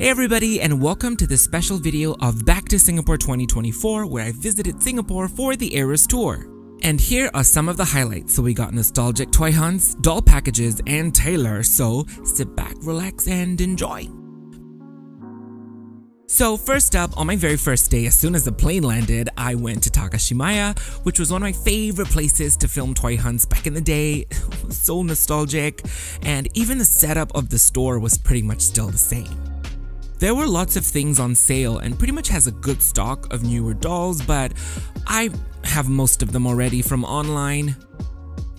Hey everybody and welcome to this special video of Back to Singapore 2024 where I visited Singapore for the Eras Tour. And here are some of the highlights. So we got nostalgic toy hunts, doll packages, and Taylor, so sit back, relax, and enjoy. So first up, on my very first day, as soon as the plane landed, I went to Takashimaya, which was one of my favorite places to film toy hunts back in the day. so nostalgic, and even the setup of the store was pretty much still the same. There were lots of things on sale and pretty much has a good stock of newer dolls, but I have most of them already from online.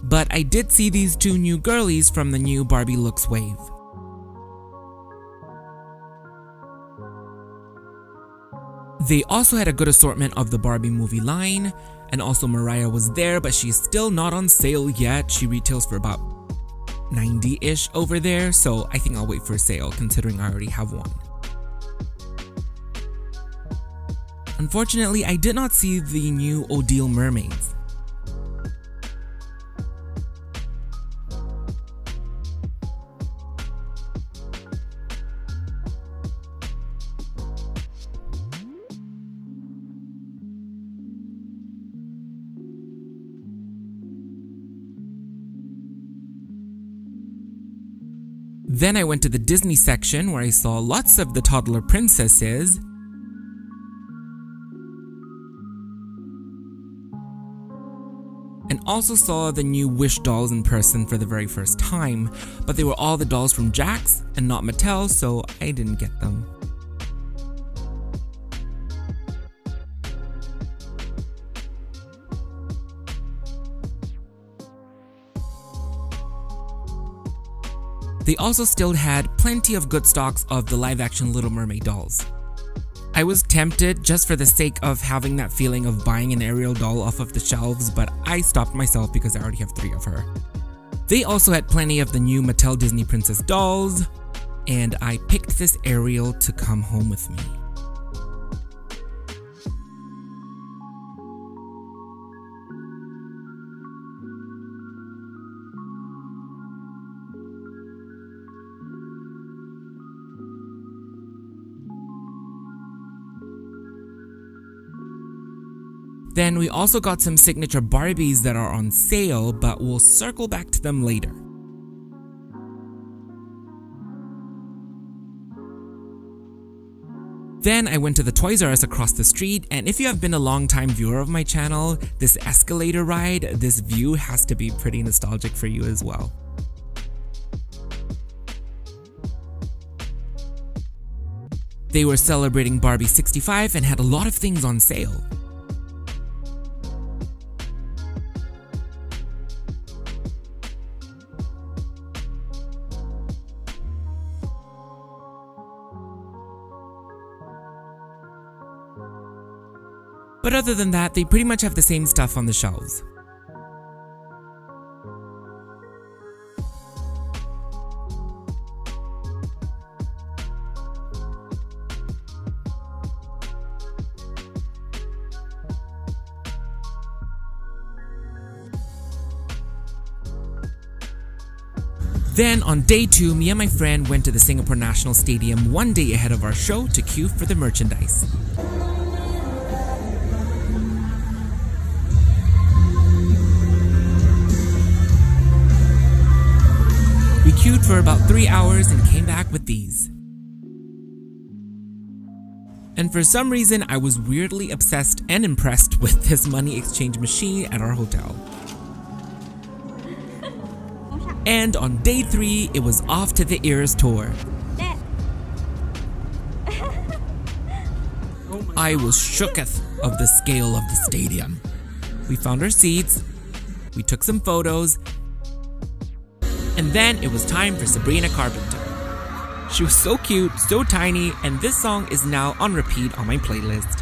But I did see these two new girlies from the new Barbie Looks wave. They also had a good assortment of the Barbie movie line, and also Mariah was there, but she's still not on sale yet. She retails for about 90-ish over there, so I think I'll wait for a sale considering I already have one. Unfortunately, I did not see the new Odile mermaids. Then I went to the Disney section where I saw lots of the toddler princesses, also saw the new Wish dolls in person for the very first time, but they were all the dolls from Jakks and not Mattel, so I didn't get them. They also still had plenty of good stocks of the live action Little Mermaid dolls. I was tempted just for the sake of having that feeling of buying an Ariel doll off of the shelves, but I stopped myself because I already have three of her. They also had plenty of the new Mattel Disney Princess dolls, and I picked this Ariel to come home with me. Then we also got some signature Barbies that are on sale, but we'll circle back to them later. Then I went to the Toys R Us across the street, and if you have been a long-time viewer of my channel, this escalator ride, this view has to be pretty nostalgic for you as well. They were celebrating Barbie 65 and had a lot of things on sale. Other than that, they pretty much have the same stuff on the shelves. Then on day two, me and my friend went to the Singapore National Stadium one day ahead of our show to queue for the merchandise. For about three hours and came back with these. And for some reason, I was weirdly obsessed and impressed with this money exchange machine at our hotel. And on day three, it was off to the Eras tour. I was shooketh of the scale of the stadium. We found our seats, we took some photos, and then it was time for Sabrina Carpenter. She was so cute, so tiny, and this song is now on repeat on my playlist.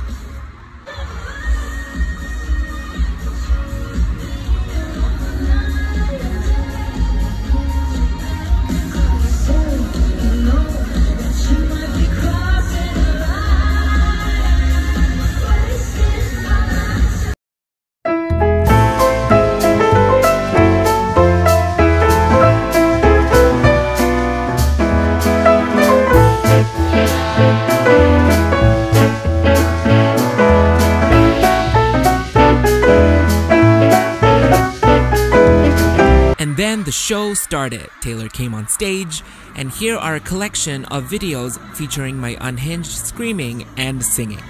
The show started. Taylor came on stage, and here are a collection of videos featuring my unhinged screaming and singing.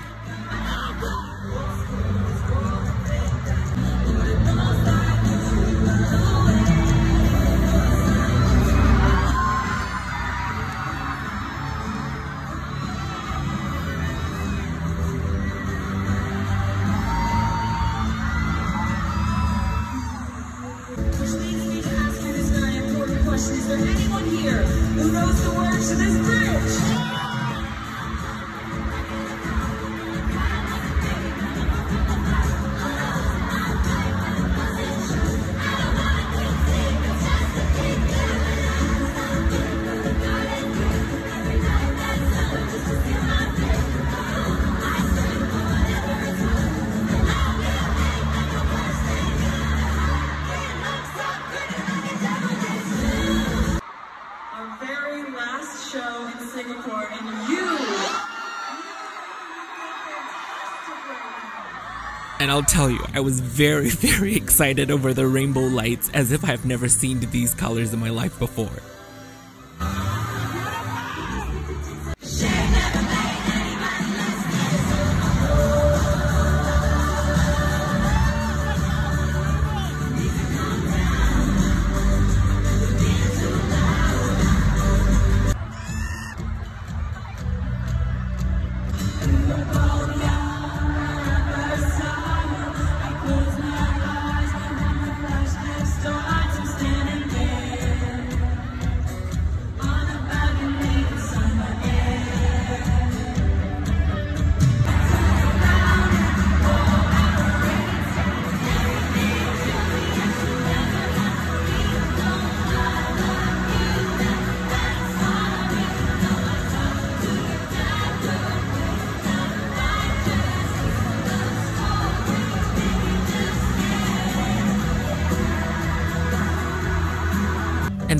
And I'll tell you, I was very, very excited over the rainbow lights as if I've never seen these colors in my life before.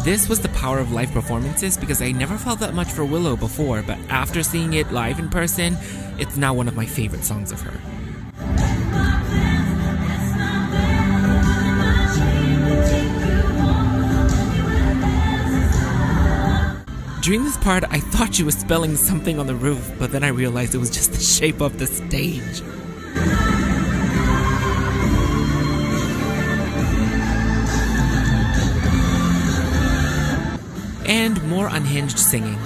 This was the power of live performances because I never felt that much for Willow before, but after seeing it live in person, it's now one of my favorite songs of her. During this part, I thought she was spelling something on the roof, but then I realized it was just the shape of the stage. And more unhinged singing.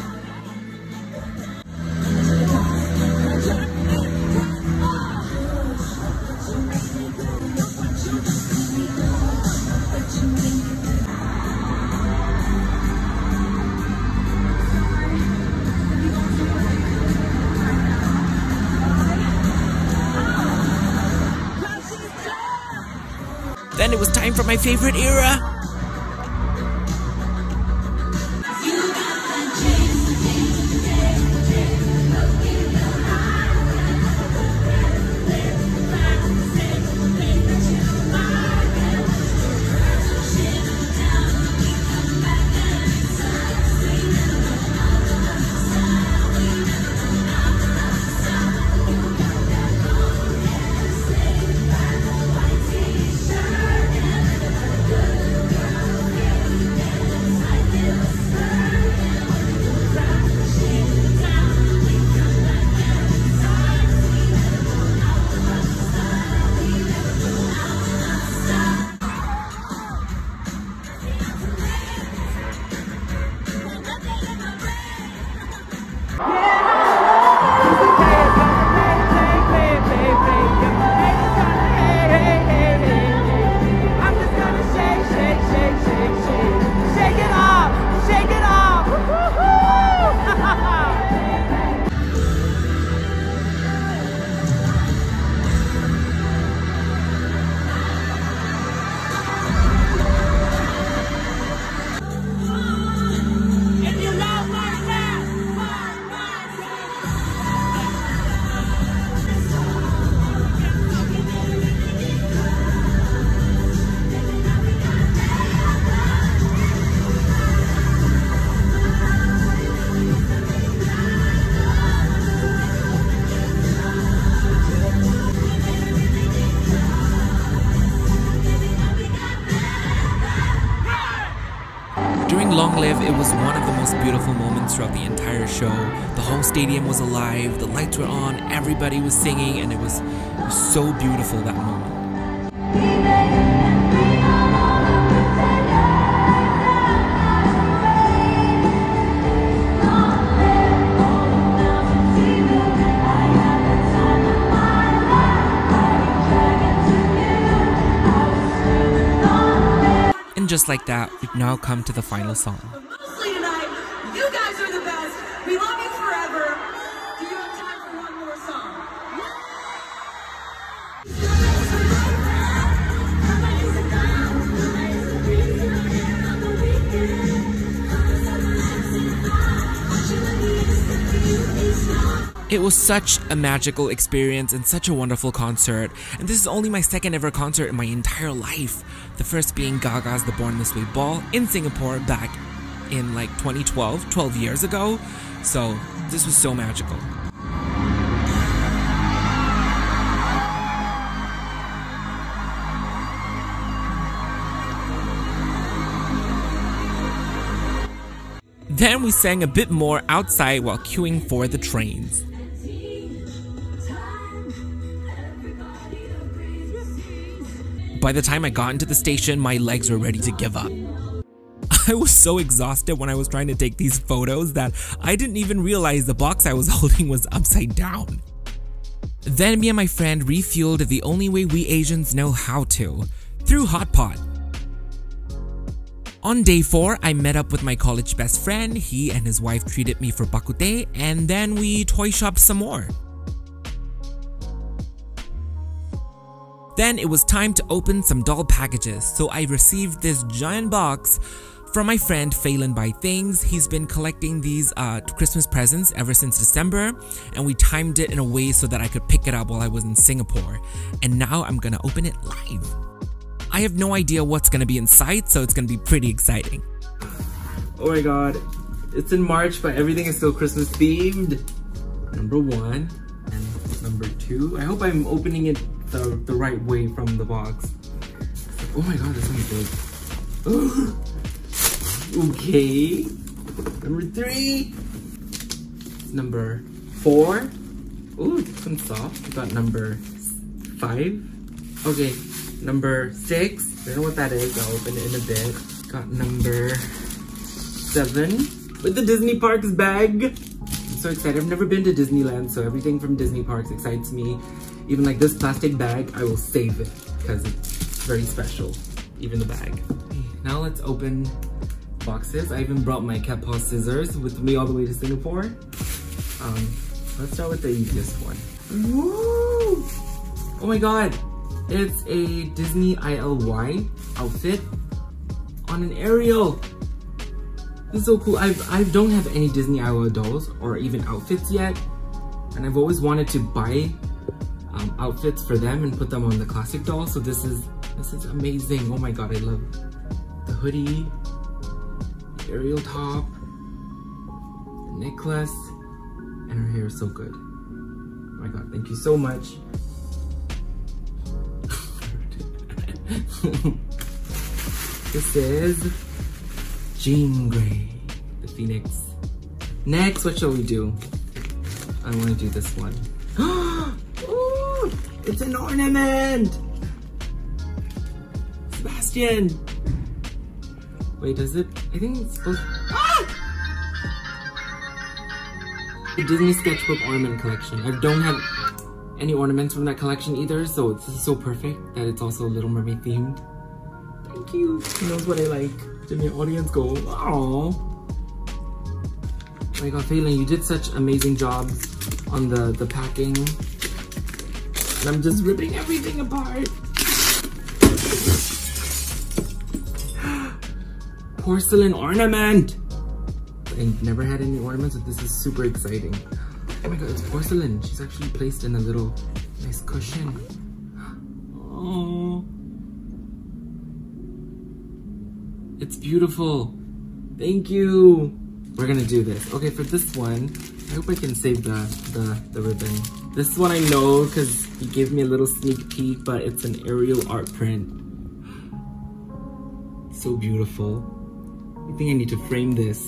Then it was time for my favorite era. Throughout the entire show. The whole stadium was alive, the lights were on, everybody was singing, and it was, it was so beautiful that moment. And just like that, we've now come to the final song. It was such a magical experience and such a wonderful concert. And this is only my second ever concert in my entire life. The first being Gaga's The Born This Way Ball in Singapore back in like 2012, 12 years ago. So this was so magical. Then we sang a bit more outside while queuing for the trains. By the time I got into the station, my legs were ready to give up. I was so exhausted when I was trying to take these photos that I didn't even realize the box I was holding was upside down. Then me and my friend refueled the only way we Asians know how to, through Hot Pot. On day 4, I met up with my college best friend. He and his wife treated me for bak kut teh, and then we toy shopped some more. Then it was time to open some doll packages, so I received this giant box from my friend Phelan by Things. He's been collecting these uh, Christmas presents ever since December, and we timed it in a way so that I could pick it up while I was in Singapore. And now I'm gonna open it live. I have no idea what's gonna be inside, so it's gonna be pretty exciting. Oh my god, it's in March, but everything is still Christmas themed. Number one, and number two. I hope I'm opening it the, the right way from the box. Oh my god, this one's big. okay. Number three. Number four. Ooh, one's soft. We got number five. Okay, number six. I don't know what that is. I'll open it in a bit. Got number seven with the Disney Parks bag. I'm so excited. I've never been to Disneyland, so everything from Disney Parks excites me. Even like this plastic bag, I will save it because it's very special. Even the bag. Now let's open boxes. I even brought my cat paw scissors with me all the way to Singapore. Um, let's start with the easiest one. Woo! Oh my god! It's a Disney ILY outfit on an Ariel. This is so cool. I've, I don't have any Disney ILY dolls or even outfits yet. And I've always wanted to buy outfits for them and put them on the classic doll. So this is, this is amazing. Oh my god, I love the hoodie, the Ariel top, the necklace, and her hair is so good. Oh my god, thank you so much. this is Jean Grey, the Phoenix. Next, what shall we do? I want to do this one. It's an ornament! Sebastian! Wait, does it? I think it's supposed ah! The Disney Sketchbook Ornament Collection. I don't have any ornaments from that collection either, so this is so perfect that it's also a Little Mermaid themed. Thank you. Who knows what I like? Did my audience go, my god, Phelan, you did such amazing job on the, the packing. And I'm just ripping everything apart. Porcelain ornament! I've never had any ornaments, but this is super exciting. Oh my god, it's porcelain. She's actually placed in a little nice cushion. Oh. It's beautiful. Thank you. We're gonna do this. Okay, for this one, I hope I can save the, the, the ribbon. This one I know because he gave me a little sneak peek, but it's an Ariel art print. So beautiful. I think I need to frame this.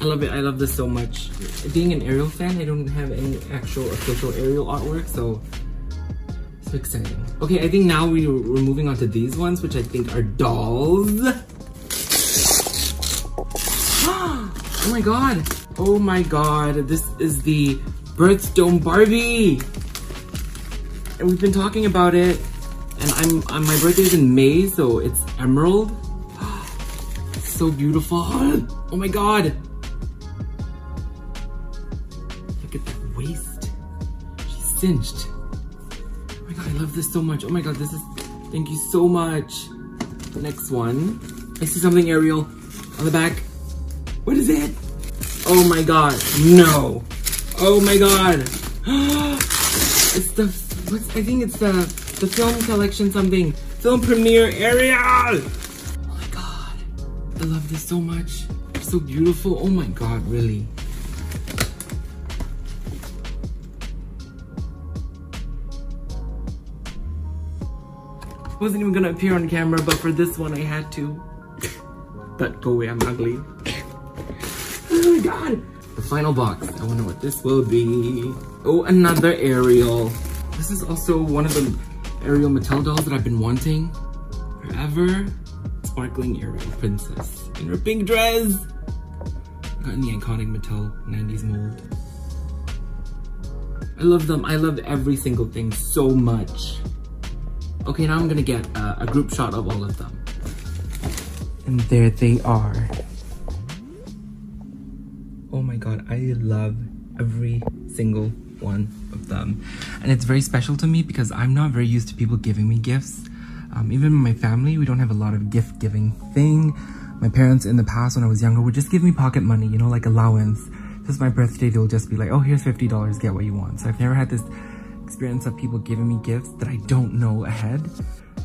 I love it. I love this so much. Being an Ariel fan, I don't have any actual official Ariel artwork, so so exciting. Okay, I think now we, we're moving on to these ones, which I think are dolls. oh my god. Oh my god. This is the Birthstone Barbie. And we've been talking about it. And I'm, I'm my birthday is in May, so it's emerald. so beautiful. Oh my god. Look at that waist. She's cinched. Oh my god, I love this so much. Oh my god, this is, thank you so much. Next one. I see something Ariel on the back. What is it? Oh my god, no. Oh my god. it's the, what's, I think it's the, the film collection something. Film premiere Ariel. Oh my god. I love this so much. It's so beautiful. Oh my god, really. Wasn't even gonna appear on camera, but for this one I had to. But go away, I'm ugly. Oh my god! Final box. I wonder what this will be. Oh, another Ariel. This is also one of the Ariel Mattel dolls that I've been wanting forever. Sparkling Ariel Princess in her pink dress. Got in the iconic Mattel 90s mold. I love them. I love every single thing so much. Okay, now I'm gonna get uh, a group shot of all of them. And there they are. Oh my god, I love every single one of them. And it's very special to me because I'm not very used to people giving me gifts. Um, even my family, we don't have a lot of gift giving thing. My parents in the past when I was younger would just give me pocket money, you know, like allowance. Just my birthday, they'll just be like, oh, here's $50, get what you want. So I've never had this experience of people giving me gifts that I don't know ahead.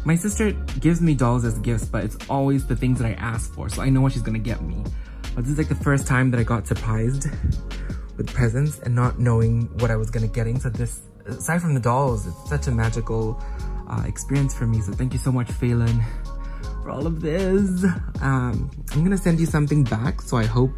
My sister gives me dolls as gifts, but it's always the things that I ask for, so I know what she's gonna get me. But this is like the first time that I got surprised with presents and not knowing what I was gonna getting. So this, aside from the dolls, it's such a magical uh, experience for me. So thank you so much, Phelan, for all of this. Um, I'm gonna send you something back, so I hope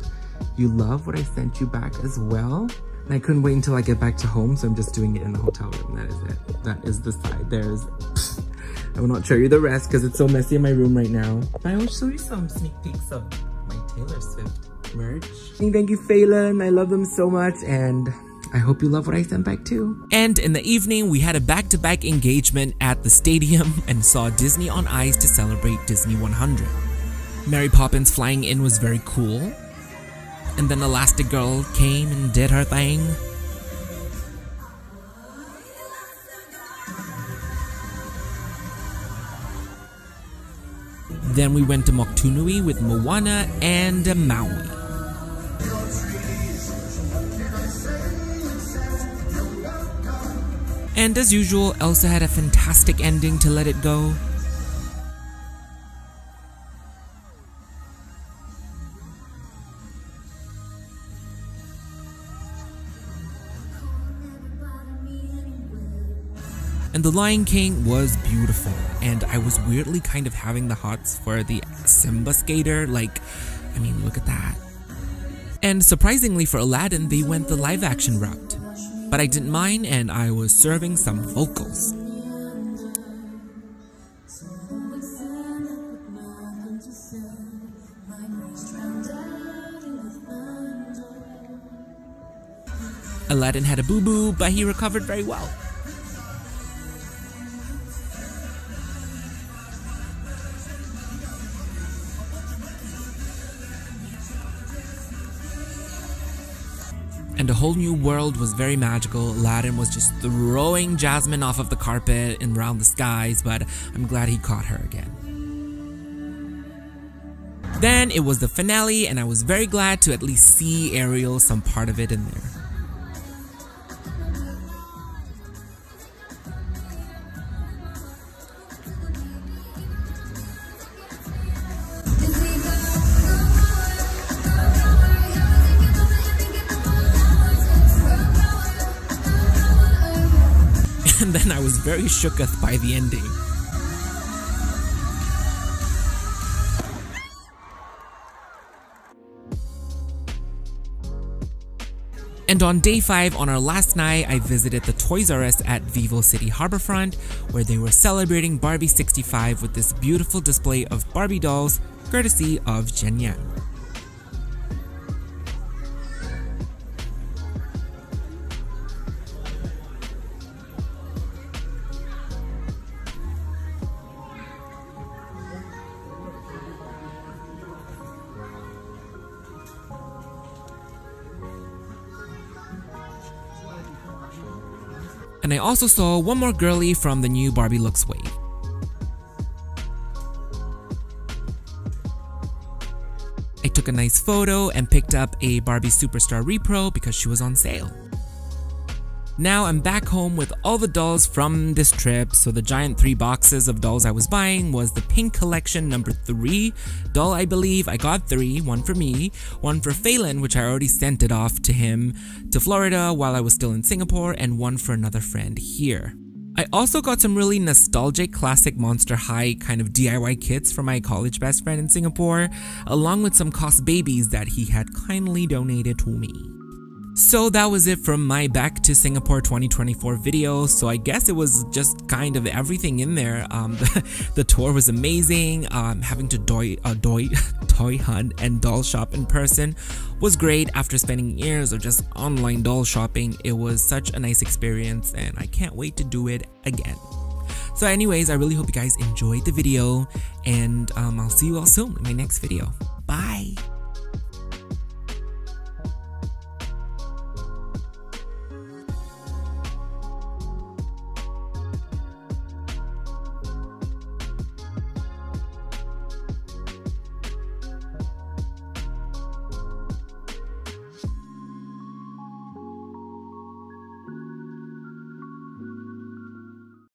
you love what I sent you back as well. And I couldn't wait until I get back to home, so I'm just doing it in the hotel room. That is it. That is the side. There's... I will not show you the rest because it's so messy in my room right now. But I will show you some sneak peeks of my Taylor Swift merch. Thank you, Phelan. I love them so much and I hope you love what I sent back too. And in the evening, we had a back-to-back engagement at the stadium and saw Disney on Ice to celebrate Disney 100. Mary Poppins flying in was very cool. And then Elastigirl came and did her thing. Then we went to Motunui with Moana and Maui. And as usual, Elsa had a fantastic ending to Let It Go. And The Lion King was beautiful, and I was weirdly kind of having the hots for the Simba skater. Like, I mean, look at that. And surprisingly for Aladdin, they went the live action route. But I didn't mind, and I was serving some vocals. Aladdin had a boo boo, but he recovered very well. And a whole new world was very magical. Aladdin was just throwing Jasmine off of the carpet and around the skies, but I'm glad he caught her again. Then it was the finale, and I was very glad to at least see Ariel, some part of it in there. very shooketh by the ending. And on day 5, on our last night, I visited the Toys R Us at VivoCity Harbourfront, where they were celebrating Barbie 65 with this beautiful display of Barbie dolls, courtesy of Jen Yang. Also saw one more girly from the new Barbie Looks wave. I took a nice photo and picked up a Barbie Superstar Repro because she was on sale. Now I'm back home with all the dolls from this trip, so the giant three boxes of dolls I was buying was the Pink Collection number 3 doll I believe. I got 3, one for me, one for Phelan which I already sent it off to him to Florida while I was still in Singapore, and one for another friend here. I also got some really nostalgic classic Monster High kind of DIY kits for my college best friend in Singapore, along with some COS babies that he had kindly donated to me. So that was it from my back to Singapore 2024 video. So I guess it was just kind of everything in there. Um, the, the, tour was amazing. Um, having to doy, uh, doy, toy hunt and doll shop in person was great. After spending years of just online doll shopping, it was such a nice experience and I can't wait to do it again. So anyways, I really hope you guys enjoyed the video and um, I'll see you all soon in my next video. Bye!